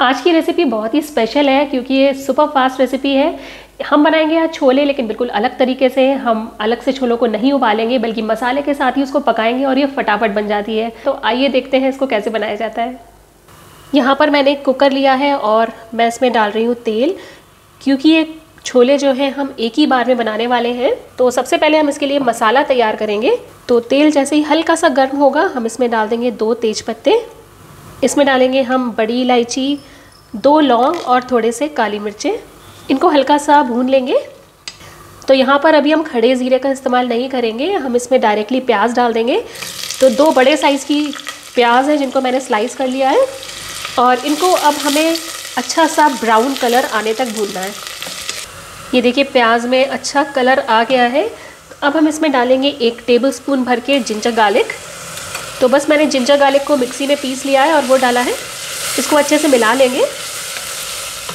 आज की रेसिपी बहुत ही स्पेशल है क्योंकि ये सुपर फास्ट रेसिपी है। हम बनाएँगे आज छोले, लेकिन बिल्कुल अलग तरीके से हम अलग से छोलों को नहीं उबालेंगे, बल्कि मसाले के साथ ही उसको पकाएँगे और ये फटाफट बन जाती है। तो आइए देखते हैं इसको कैसे बनाया जाता है। यहाँ पर मैंने एक कुकर लिया है और मैं इसमें डाल रही हूँ तेल। क्योंकि ये छोले जो हैं, हम एक ही बार में बनाने वाले हैं तो सबसे पहले हम इसके लिए मसाला तैयार करेंगे। तो तेल जैसे ही हल्का सा गर्म होगा, हम इसमें डाल देंगे दो तेज पत्ते इसमें डालेंगे हम बड़ी इलायची, दो लौंग और थोड़े से काली मिर्चें। इनको हल्का सा भून लेंगे। तो यहाँ पर अभी हम खड़े ज़ीरे का इस्तेमाल नहीं करेंगे, हम इसमें डायरेक्टली प्याज डाल देंगे। तो दो बड़े साइज़ की प्याज है जिनको मैंने स्लाइस कर लिया है। और इनको अब हमें अच्छा सा ब्राउन कलर आने तक भूनना है। ये देखिए प्याज में अच्छा कलर आ गया है। अब हम इसमें डालेंगे एक टेबल स्पून भर के जिंजर गार्लिक तो बस मैंने जिंजर गार्लिक को मिक्सी में पीस लिया है और वो डाला है। इसको अच्छे से मिला लेंगे।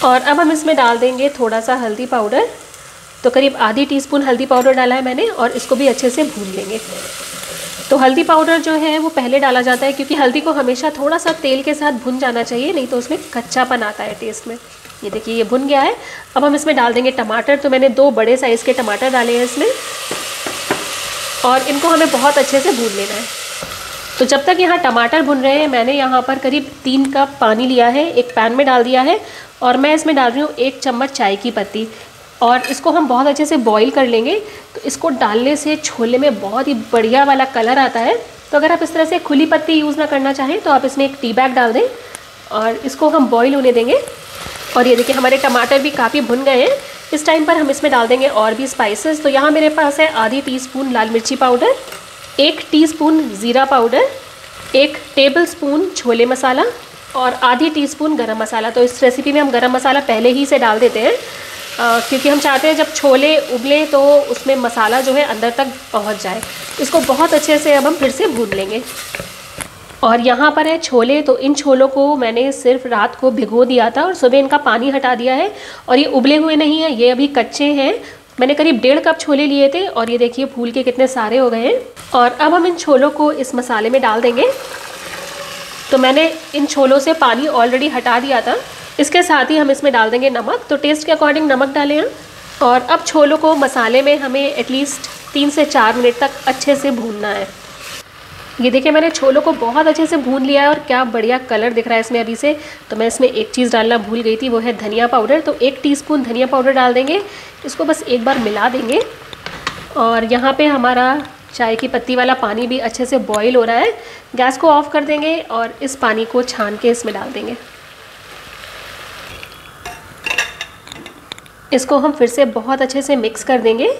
और अब हम इसमें डाल देंगे थोड़ा सा हल्दी पाउडर। तो करीब आधी टीस्पून हल्दी पाउडर डाला है मैंने और इसको भी अच्छे से भून लेंगे। तो हल्दी पाउडर जो है वो पहले डाला जाता है क्योंकि हल्दी को हमेशा थोड़ा सा तेल के साथ भुन जाना चाहिए, नहीं तो उसमें कच्चापन आता है टेस्ट में। ये देखिए, ये भुन गया है। अब हम इसमें डाल देंगे टमाटर। तो मैंने दो बड़े साइज़ के टमाटर डाले हैं इसमें। और इनको हमें बहुत अच्छे से भून लेना है। तो जब तक यहाँ टमाटर भुन रहे हैं, मैंने यहाँ पर करीब तीन कप पानी लिया है, एक पैन में डाल दिया है और मैं इसमें डाल रही हूँ एक चम्मच चाय की पत्ती। और इसको हम बहुत अच्छे से बॉईल कर लेंगे। तो इसको डालने से छोले में बहुत ही बढ़िया वाला कलर आता है। तो अगर आप इस तरह से खुली पत्ती यूज़ ना करना चाहें तो आप इसमें एक टी बैग डाल दें और इसको हम बॉईल होने देंगे। और ये देखिए, हमारे टमाटर भी काफ़ी भुन गए हैं। इस टाइम पर हम इसमें डाल देंगे और भी स्पाइसेस तो यहाँ मेरे पास है आधी टीस्पून लाल मिर्ची पाउडर एक टीस्पून ज़ीरा पाउडर एक टेबल स्पून छोले मसाला और आधी टीस्पून गरम मसाला। तो इस रेसिपी में हम गरम मसाला पहले ही से डाल देते हैं आ, क्योंकि हम चाहते हैं जब छोले उबले तो उसमें मसाला जो है अंदर तक पहुँच जाए। इसको बहुत अच्छे से अब हम फिर से भून लेंगे। और यहाँ पर है छोले तो इन छोलों को मैंने सिर्फ़ रात को भिगो दिया था और सुबह इनका पानी हटा दिया है। और ये उबले हुए नहीं हैं ये अभी कच्चे हैं। मैंने करीब डेढ़ कप छोले लिए थे और ये देखिए फूल के कितने सारे हो गए हैं। और अब हम इन छोलों को इस मसाले में डाल देंगे। तो मैंने इन छोलों से पानी ऑलरेडी हटा दिया था। इसके साथ ही हम इसमें डाल देंगे नमक। तो टेस्ट के अकॉर्डिंग नमक डालें हम। और अब छोलों को मसाले में हमें एटलीस्ट तीन से चार मिनट तक अच्छे से भूनना है। ये देखिए, मैंने छोलों को बहुत अच्छे से भून लिया है और क्या बढ़िया कलर दिख रहा है इसमें अभी से। तो मैं इसमें एक चीज़ डालना भूल गई थी, वो है धनिया पाउडर। तो एक टीस्पून धनिया पाउडर डाल देंगे, इसको बस एक बार मिला देंगे। और यहाँ पे हमारा चाय की पत्ती वाला पानी भी अच्छे से बॉईल हो रहा है। गैस को ऑफ़ कर देंगे और इस पानी को छान के इसमें डाल देंगे। इसको हम फिर से बहुत अच्छे से मिक्स कर देंगे।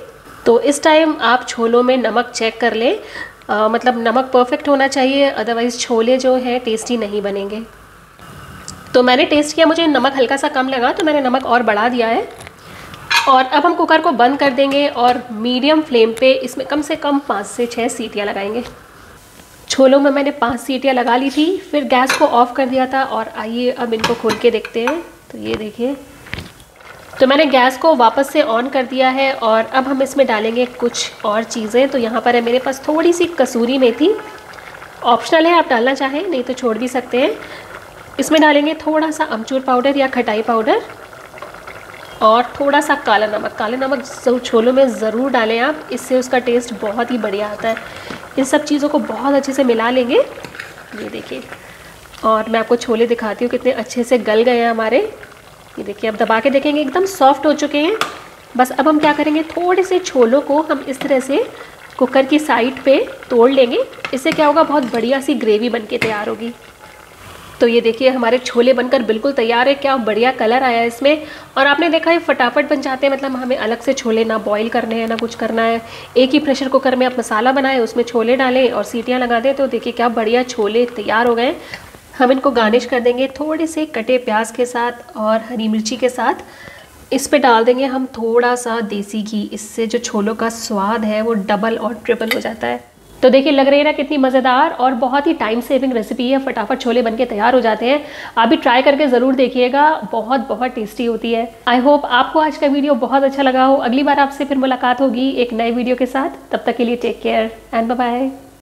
तो इस टाइम आप छोलों में नमक चेक कर लें। आ, मतलब नमक परफेक्ट होना चाहिए अदरवाइज़ छोले जो हैं टेस्टी नहीं बनेंगे। तो मैंने टेस्ट किया मुझे नमक हल्का सा कम लगा तो मैंने नमक और बढ़ा दिया है। और अब हम कुकर को बंद कर देंगे और मीडियम फ्लेम पे इसमें कम से कम पाँच से छः सीटियाँ लगाएँगे। छोलों में मैंने पाँच सीटियाँ लगा ली थी फिर गैस को ऑफ़ कर दिया था और आइए अब इनको खोल के देखते हैं। तो ये देखिए। तो मैंने गैस को वापस से ऑन कर दिया है और अब हम इसमें डालेंगे कुछ और चीज़ें। तो यहाँ पर है, मेरे पास थोड़ी सी कसूरी मेथी। ऑप्शनल है, आप डालना चाहें, नहीं तो छोड़ भी सकते हैं। इसमें डालेंगे थोड़ा सा अमचूर पाउडर या खटाई पाउडर और थोड़ा सा काला नमक। काला नमक छोलों में ज़रूर डालें आप, इससे उसका टेस्ट बहुत ही बढ़िया आता है। इन सब चीज़ों को बहुत अच्छे से मिला लेंगे। ये देखिए, और मैं आपको छोले दिखाती हूँ, कितने अच्छे से गल गए हैं हमारे। ये देखिए, अब दबा के देखेंगे, एकदम सॉफ्ट हो चुके हैं। बस अब हम क्या करेंगे, थोड़े से छोलों को हम इस तरह से कुकर की साइड पे तोड़ लेंगे। इससे क्या होगा, बहुत बढ़िया सी ग्रेवी बन के तैयार होगी। तो ये देखिए, हमारे छोले बनकर बिल्कुल तैयार है, क्या बढ़िया कलर आया इसमें। और आपने देखा ये फटाफट बन जाते हैं मतलब हमें अलग से छोले ना बॉईल करने हैं, ना कुछ करना है। एक ही प्रेशर कुकर में आप मसाला बनाएँ, उसमें छोले डालें और सीटियाँ लगा दें तो देखिए क्या बढ़िया छोले तैयार हो गए हम इनको गार्निश कर देंगे, थोड़े से कटे प्याज के साथ और हरी मिर्ची के साथ। इस पे डाल देंगे हम थोड़ा सा देसी घी। इससे जो छोलों का स्वाद है, वो डबल और ट्रिपल हो जाता है। तो देखिए, लग रही है ना कितनी मज़ेदार और बहुत ही टाइम सेविंग रेसिपी है। फटाफट छोले बनके तैयार हो जाते हैं। आप भी ट्राई करके ज़रूर देखिएगा। बहुत बहुत टेस्टी होती है। आई होप आपको आज का वीडियो बहुत अच्छा लगा हो। अगली बार आपसे फिर मुलाकात होगी एक नए वीडियो के साथ। तब तक के लिए टेक केयर एंड बाय